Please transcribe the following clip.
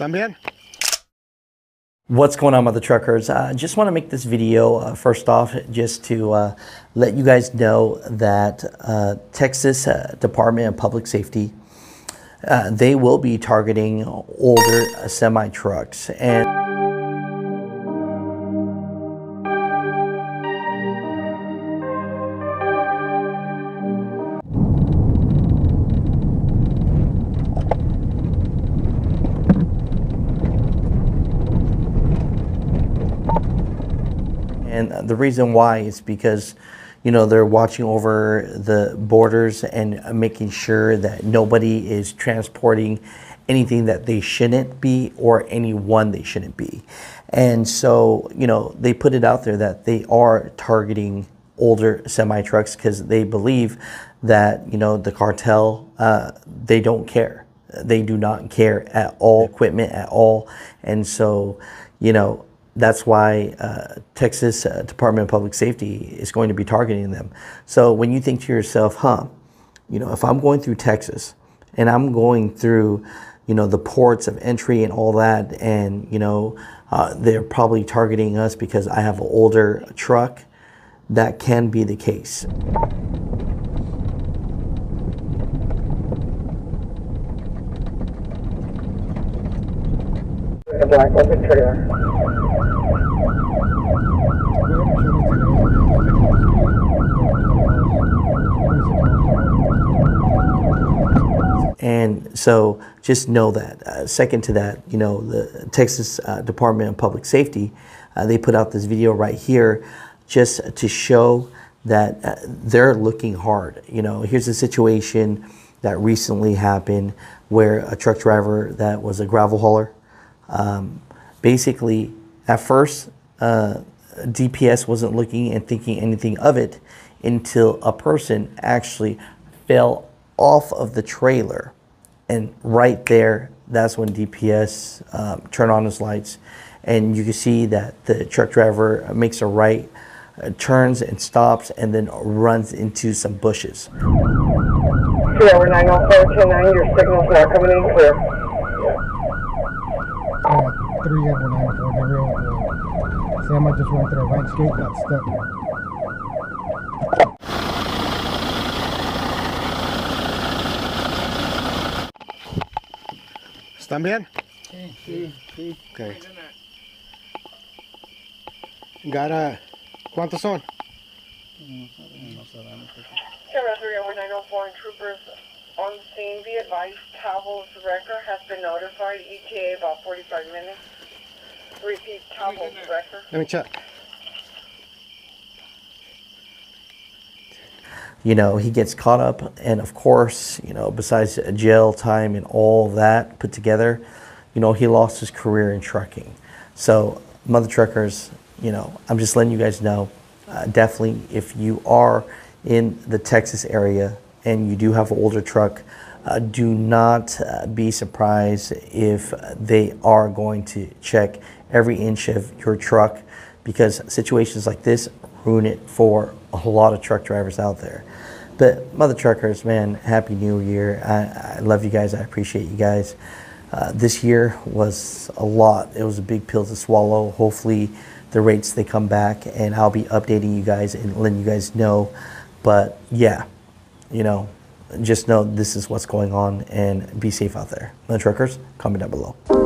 ¿Están bien? What's going on, mother truckers? I uh, just want to make this video uh, first off just to uh, let you guys know that uh, Texas uh, Department of Public Safety uh, they will be targeting older semi trucks and. And the reason why is because, you know, they're watching over the borders and making sure that nobody is transporting anything that they shouldn't be or anyone they shouldn't be. And so, you know, they put it out there that they are targeting older semi trucks because they believe that, you know, the cartel, uh, they don't care. They do not care at all, equipment at all. And so, you know, that's why uh, Texas uh, Department of Public Safety is going to be targeting them. So when you think to yourself, huh, you know, if I'm going through Texas and I'm going through, you know, the ports of entry and all that, and, you know, uh, they're probably targeting us because I have an older truck, that can be the case. Black open trailer. And so just know that. Uh, second to that, you know, the Texas uh, Department of Public Safety, uh, they put out this video right here just to show that uh, they're looking hard. You know, here's a situation that recently happened where a truck driver that was a gravel hauler, um, basically at first, uh, DPS wasn't looking and thinking anything of it until a person actually fell off of the trailer. And right there, that's when DPS um, turned on his lights. And you can see that the truck driver makes a right, uh, turns and stops, and then runs into some bushes. Trevor 904 your signal's not coming in clear. Uh, 3 904, Sam, I just went through a landscape, got stuck. ¿Están bien? Sí, sí, sí. Okay. Got ¿Cuántos son? Camera 30904 and troopers on the scene. Be advised, Tahoe's wrecker has been notified. ETA about 45 minutes. Repeat, Tahoe's wrecker. Let me check. You know, he gets caught up. And of course, you know, besides jail time and all that put together, you know, he lost his career in trucking. So, mother truckers, you know, I'm just letting you guys know uh, definitely if you are in the Texas area and you do have an older truck, uh, do not uh, be surprised if they are going to check every inch of your truck because situations like this ruin it for a lot of truck drivers out there. But mother truckers, man, happy new year. I, I love you guys. I appreciate you guys. Uh, this year was a lot. It was a big pill to swallow. Hopefully the rates they come back and I'll be updating you guys and letting you guys know. But yeah, you know, just know this is what's going on and be safe out there. Mother truckers, comment down below.